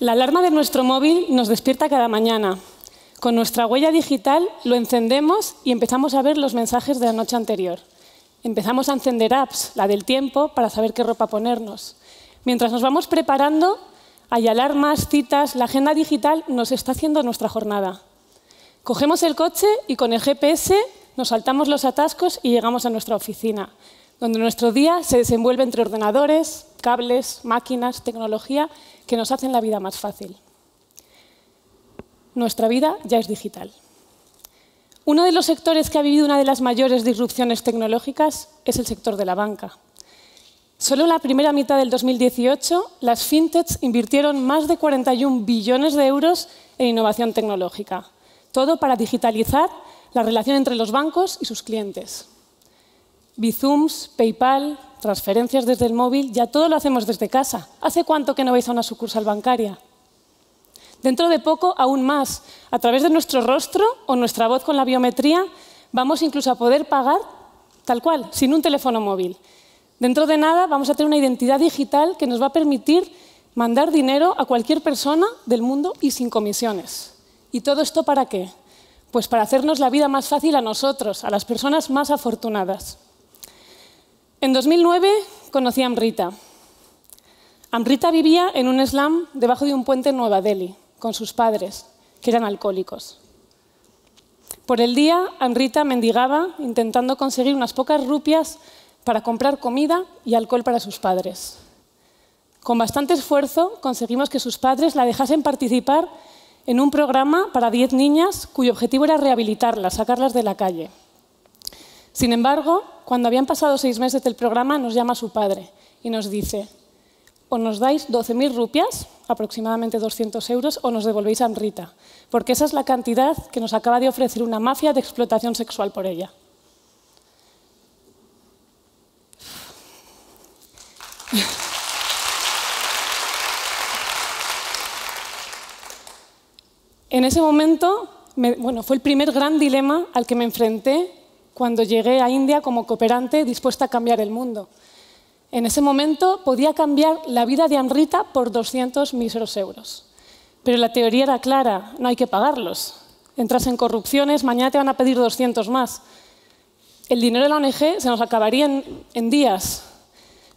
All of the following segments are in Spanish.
La alarma de nuestro móvil nos despierta cada mañana. Con nuestra huella digital lo encendemos y empezamos a ver los mensajes de la noche anterior. Empezamos a encender apps, la del tiempo, para saber qué ropa ponernos. Mientras nos vamos preparando, hay alarmas, citas, la agenda digital nos está haciendo nuestra jornada. Cogemos el coche y con el GPS nos saltamos los atascos y llegamos a nuestra oficina, donde nuestro día se desenvuelve entre ordenadores, cables, máquinas, tecnología que nos hacen la vida más fácil. Nuestra vida ya es digital. Uno de los sectores que ha vivido una de las mayores disrupciones tecnológicas es el sector de la banca. Solo en la primera mitad del 2018, las fintechs invirtieron más de 41 billones de euros en innovación tecnológica, todo para digitalizar la relación entre los bancos y sus clientes. Bizums, PayPal, transferencias desde el móvil, ya todo lo hacemos desde casa. ¿Hace cuánto que no vais a una sucursal bancaria? Dentro de poco, aún más, a través de nuestro rostro o nuestra voz con la biometría, vamos incluso a poder pagar tal cual, sin un teléfono móvil. Dentro de nada vamos a tener una identidad digital que nos va a permitir mandar dinero a cualquier persona del mundo y sin comisiones. ¿Y todo esto para qué? Pues para hacernos la vida más fácil a nosotros, a las personas más afortunadas. En 2009 conocí a Amrita. Amrita vivía en un slam debajo de un puente en Nueva Delhi, con sus padres, que eran alcohólicos. Por el día, Amrita mendigaba intentando conseguir unas pocas rupias para comprar comida y alcohol para sus padres. Con bastante esfuerzo conseguimos que sus padres la dejasen participar en un programa para 10 niñas cuyo objetivo era rehabilitarlas, sacarlas de la calle. Sin embargo, cuando habían pasado seis meses del programa, nos llama su padre y nos dice, o nos dais 12.000 rupias, aproximadamente 200 euros, o nos devolvéis a Amrita, porque esa es la cantidad que nos acaba de ofrecer una mafia de explotación sexual por ella. En ese momento, bueno, fue el primer gran dilema al que me enfrenté cuando llegué a India como cooperante dispuesta a cambiar el mundo. En ese momento podía cambiar la vida de Amrita por 200 míseros euros. Pero la teoría era clara, no hay que pagarlos. Entras en corrupciones, mañana te van a pedir 200 más. El dinero de la ONG se nos acabaría en, en días.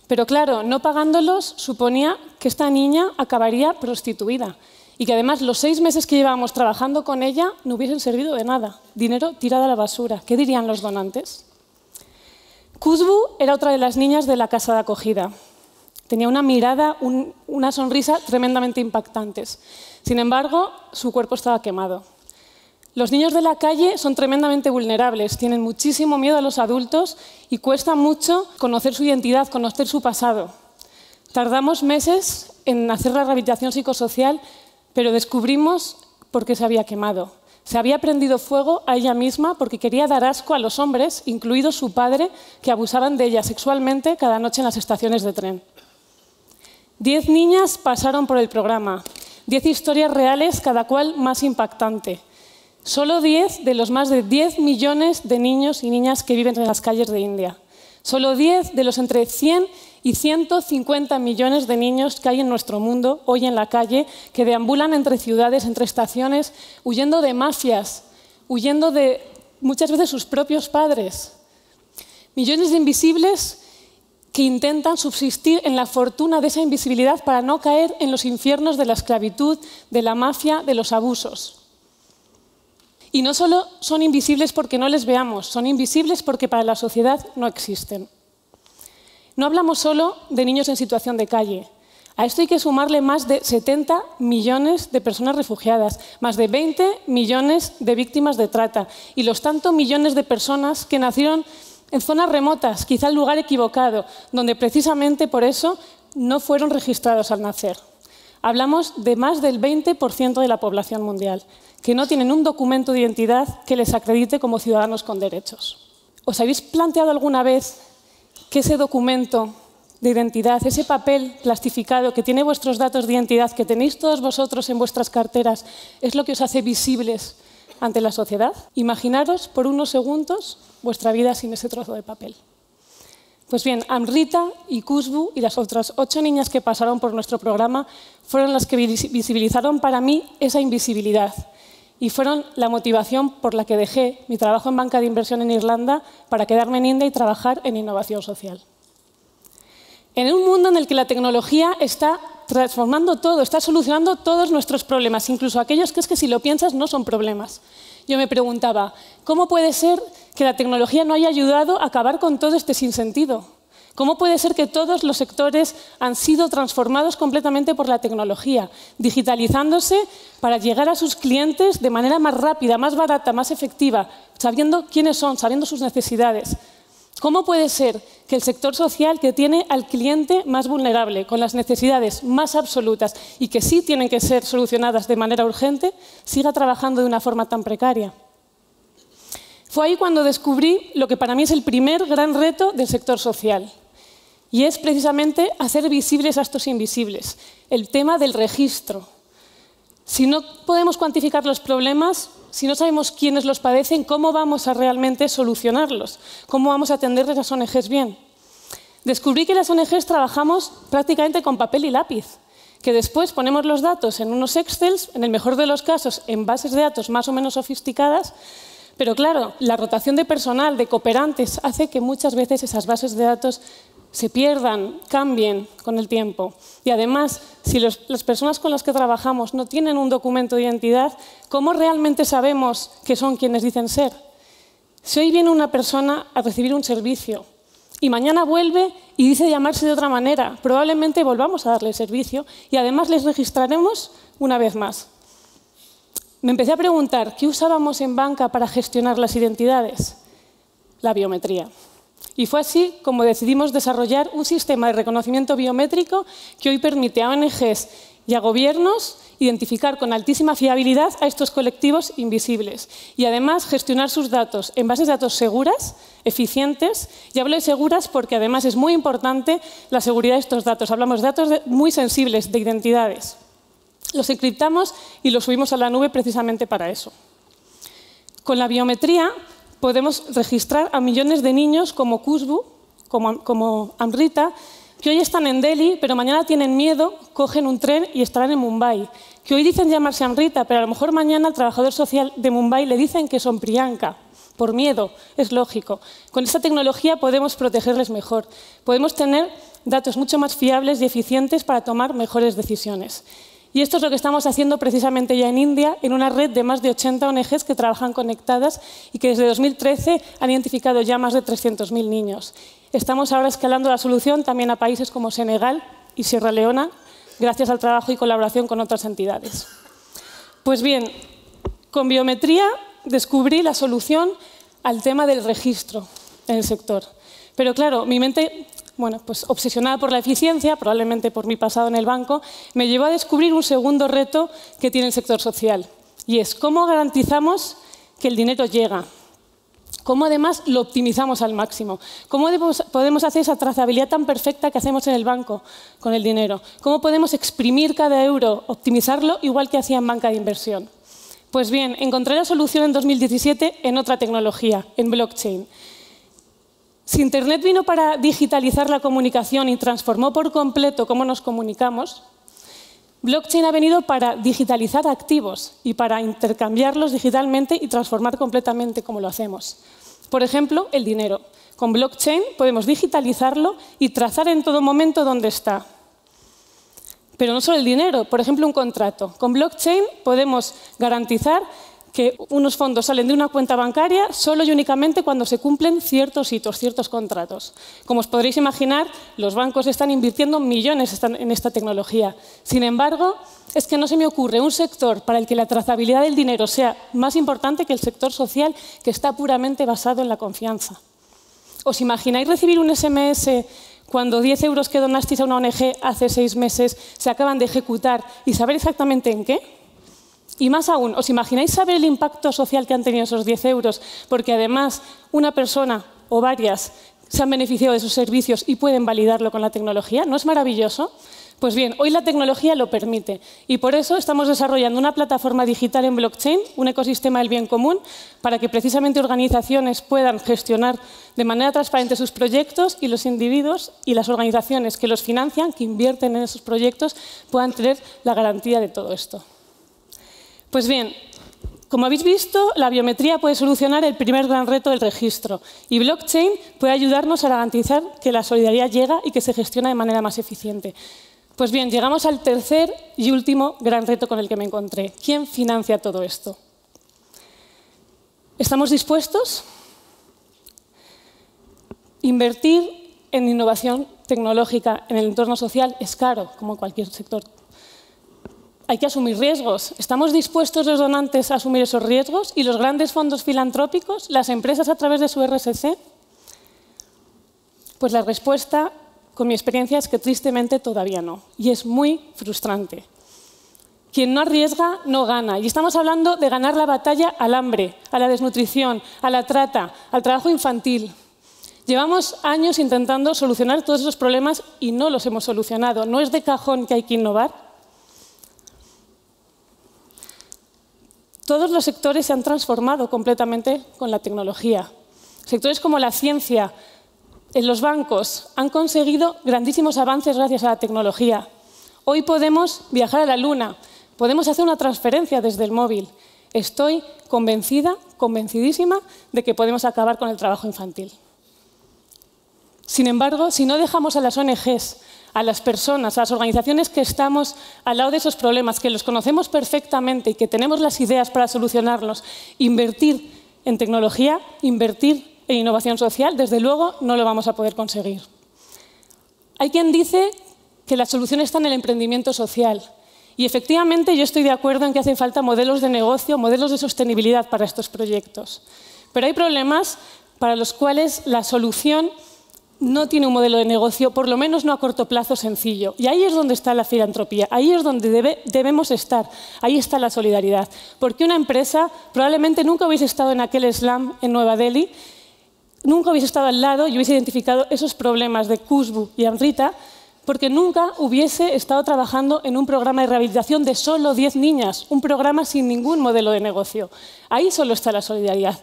Pero claro, no pagándolos suponía que esta niña acabaría prostituida y que además los seis meses que llevábamos trabajando con ella no hubiesen servido de nada. Dinero tirado a la basura. ¿Qué dirían los donantes? Kuzbu era otra de las niñas de la casa de acogida. Tenía una mirada, una sonrisa tremendamente impactantes. Sin embargo, su cuerpo estaba quemado. Los niños de la calle son tremendamente vulnerables, tienen muchísimo miedo a los adultos y cuesta mucho conocer su identidad, conocer su pasado. Tardamos meses en hacer la rehabilitación psicosocial pero descubrimos por qué se había quemado. Se había prendido fuego a ella misma porque quería dar asco a los hombres, incluido su padre, que abusaban de ella sexualmente cada noche en las estaciones de tren. Diez niñas pasaron por el programa, diez historias reales, cada cual más impactante. Solo diez de los más de diez millones de niños y niñas que viven en las calles de India. Solo diez de los entre 100 y 150 millones de niños que hay en nuestro mundo hoy en la calle, que deambulan entre ciudades, entre estaciones, huyendo de mafias, huyendo de muchas veces sus propios padres. Millones de invisibles que intentan subsistir en la fortuna de esa invisibilidad para no caer en los infiernos de la esclavitud, de la mafia, de los abusos. Y no solo son invisibles porque no les veamos, son invisibles porque para la sociedad no existen. No hablamos solo de niños en situación de calle. A esto hay que sumarle más de 70 millones de personas refugiadas, más de 20 millones de víctimas de trata y los tantos millones de personas que nacieron en zonas remotas, quizá el lugar equivocado, donde precisamente por eso no fueron registrados al nacer. Hablamos de más del 20% de la población mundial, que no tienen un documento de identidad que les acredite como ciudadanos con derechos. ¿Os habéis planteado alguna vez que ese documento de identidad, ese papel plastificado que tiene vuestros datos de identidad, que tenéis todos vosotros en vuestras carteras, es lo que os hace visibles ante la sociedad? Imaginaros por unos segundos vuestra vida sin ese trozo de papel. Pues bien, Amrita y Kuzbu y las otras ocho niñas que pasaron por nuestro programa fueron las que visibilizaron para mí esa invisibilidad y fueron la motivación por la que dejé mi trabajo en banca de inversión en Irlanda para quedarme en India y trabajar en innovación social. En un mundo en el que la tecnología está transformando todo, está solucionando todos nuestros problemas, incluso aquellos que es que si lo piensas no son problemas. Yo me preguntaba, ¿cómo puede ser que la tecnología no haya ayudado a acabar con todo este sinsentido. ¿Cómo puede ser que todos los sectores han sido transformados completamente por la tecnología, digitalizándose para llegar a sus clientes de manera más rápida, más barata, más efectiva, sabiendo quiénes son, sabiendo sus necesidades? ¿Cómo puede ser que el sector social que tiene al cliente más vulnerable, con las necesidades más absolutas y que sí tienen que ser solucionadas de manera urgente, siga trabajando de una forma tan precaria? Fue ahí cuando descubrí lo que para mí es el primer gran reto del sector social. Y es precisamente hacer visibles a estos invisibles, el tema del registro. Si no podemos cuantificar los problemas, si no sabemos quiénes los padecen, ¿cómo vamos a realmente solucionarlos? ¿Cómo vamos a atender a las ONGs bien? Descubrí que las ONGs trabajamos prácticamente con papel y lápiz, que después ponemos los datos en unos Excels, en el mejor de los casos en bases de datos más o menos sofisticadas, pero claro, la rotación de personal, de cooperantes, hace que muchas veces esas bases de datos se pierdan, cambien con el tiempo. Y además, si las personas con las que trabajamos no tienen un documento de identidad, ¿cómo realmente sabemos que son quienes dicen ser? Si hoy viene una persona a recibir un servicio y mañana vuelve y dice llamarse de otra manera, probablemente volvamos a darle el servicio y además les registraremos una vez más me empecé a preguntar, ¿qué usábamos en banca para gestionar las identidades? La biometría. Y fue así como decidimos desarrollar un sistema de reconocimiento biométrico que hoy permite a ONGs y a gobiernos identificar con altísima fiabilidad a estos colectivos invisibles y además gestionar sus datos en bases de datos seguras, eficientes. Y hablo de seguras porque además es muy importante la seguridad de estos datos. Hablamos de datos muy sensibles, de identidades. Los encriptamos y los subimos a la nube precisamente para eso. Con la biometría podemos registrar a millones de niños como Kuzbu, como, Amrita, que hoy están en Delhi, pero mañana tienen miedo, cogen un tren y estarán en Mumbai. Que hoy dicen llamarse Amrita, pero a lo mejor mañana al trabajador social de Mumbai le dicen que son Priyanka, por miedo, es lógico. Con esta tecnología podemos protegerles mejor. Podemos tener datos mucho más fiables y eficientes para tomar mejores decisiones. Y esto es lo que estamos haciendo precisamente ya en India, en una red de más de 80 ONGs que trabajan conectadas y que desde 2013 han identificado ya más de 300.000 niños. Estamos ahora escalando la solución también a países como Senegal y Sierra Leona, gracias al trabajo y colaboración con otras entidades. Pues bien, con biometría descubrí la solución al tema del registro en el sector. Pero claro, mi mente bueno, pues obsesionada por la eficiencia, probablemente por mi pasado en el banco, me llevó a descubrir un segundo reto que tiene el sector social, y es cómo garantizamos que el dinero llega, cómo además lo optimizamos al máximo, cómo podemos hacer esa trazabilidad tan perfecta que hacemos en el banco con el dinero, cómo podemos exprimir cada euro, optimizarlo igual que hacía en banca de inversión. Pues bien, encontré la solución en 2017 en otra tecnología, en blockchain. Si Internet vino para digitalizar la comunicación y transformó por completo cómo nos comunicamos, blockchain ha venido para digitalizar activos y para intercambiarlos digitalmente y transformar completamente cómo lo hacemos. Por ejemplo, el dinero. Con blockchain podemos digitalizarlo y trazar en todo momento dónde está. Pero no solo el dinero, por ejemplo, un contrato. Con blockchain podemos garantizar que unos fondos salen de una cuenta bancaria solo y únicamente cuando se cumplen ciertos hitos, ciertos contratos. Como os podréis imaginar, los bancos están invirtiendo millones en esta tecnología. Sin embargo, es que no se me ocurre un sector para el que la trazabilidad del dinero sea más importante que el sector social que está puramente basado en la confianza. ¿Os imagináis recibir un SMS cuando 10 euros que donasteis a una ONG hace seis meses se acaban de ejecutar y saber exactamente en qué? Y más aún, ¿os imagináis saber el impacto social que han tenido esos 10 euros? Porque además una persona o varias se han beneficiado de esos servicios y pueden validarlo con la tecnología. ¿No es maravilloso? Pues bien, hoy la tecnología lo permite y por eso estamos desarrollando una plataforma digital en blockchain, un ecosistema del bien común, para que precisamente organizaciones puedan gestionar de manera transparente sus proyectos y los individuos y las organizaciones que los financian, que invierten en esos proyectos, puedan tener la garantía de todo esto. Pues bien, como habéis visto, la biometría puede solucionar el primer gran reto del registro y blockchain puede ayudarnos a garantizar que la solidaridad llega y que se gestiona de manera más eficiente. Pues bien, llegamos al tercer y último gran reto con el que me encontré. ¿Quién financia todo esto? ¿Estamos dispuestos? Invertir en innovación tecnológica en el entorno social es caro, como cualquier sector. Hay que asumir riesgos. ¿Estamos dispuestos los donantes a asumir esos riesgos? ¿Y los grandes fondos filantrópicos, las empresas a través de su RSC? Pues la respuesta con mi experiencia es que tristemente todavía no. Y es muy frustrante. Quien no arriesga no gana. Y estamos hablando de ganar la batalla al hambre, a la desnutrición, a la trata, al trabajo infantil. Llevamos años intentando solucionar todos esos problemas y no los hemos solucionado. ¿No es de cajón que hay que innovar? Todos los sectores se han transformado completamente con la tecnología. Sectores como la ciencia, en los bancos han conseguido grandísimos avances gracias a la tecnología. Hoy podemos viajar a la Luna, podemos hacer una transferencia desde el móvil. Estoy convencida, convencidísima de que podemos acabar con el trabajo infantil. Sin embargo, si no dejamos a las ONGs, a las personas, a las organizaciones que estamos al lado de esos problemas, que los conocemos perfectamente y que tenemos las ideas para solucionarlos, invertir en tecnología, invertir e innovación social, desde luego no lo vamos a poder conseguir. Hay quien dice que la solución está en el emprendimiento social. Y efectivamente yo estoy de acuerdo en que hacen falta modelos de negocio, modelos de sostenibilidad para estos proyectos. Pero hay problemas para los cuales la solución no tiene un modelo de negocio, por lo menos no a corto plazo sencillo. Y ahí es donde está la filantropía, ahí es donde debemos estar, ahí está la solidaridad. Porque una empresa probablemente nunca hubiese estado en aquel slam en Nueva Delhi nunca hubiese estado al lado y hubiese identificado esos problemas de Kuzbu y Amrita porque nunca hubiese estado trabajando en un programa de rehabilitación de solo 10 niñas, un programa sin ningún modelo de negocio. Ahí solo está la solidaridad.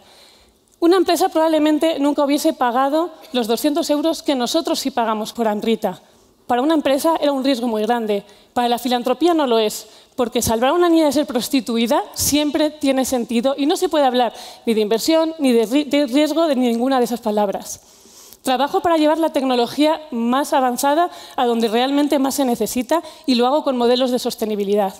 Una empresa probablemente nunca hubiese pagado los 200 euros que nosotros sí pagamos por Amrita. Para una empresa era un riesgo muy grande. Para la filantropía no lo es, porque salvar a una niña de ser prostituida siempre tiene sentido y no se puede hablar ni de inversión ni de riesgo de ninguna de esas palabras. Trabajo para llevar la tecnología más avanzada a donde realmente más se necesita y lo hago con modelos de sostenibilidad.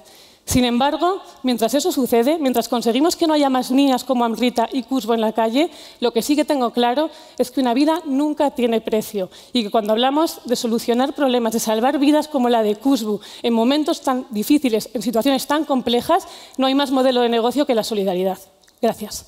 Sin embargo, mientras eso sucede, mientras conseguimos que no haya más niñas como Amrita y Cusbo en la calle, lo que sí que tengo claro es que una vida nunca tiene precio y que cuando hablamos de solucionar problemas, de salvar vidas como la de Cusbu en momentos tan difíciles, en situaciones tan complejas, no hay más modelo de negocio que la solidaridad. Gracias.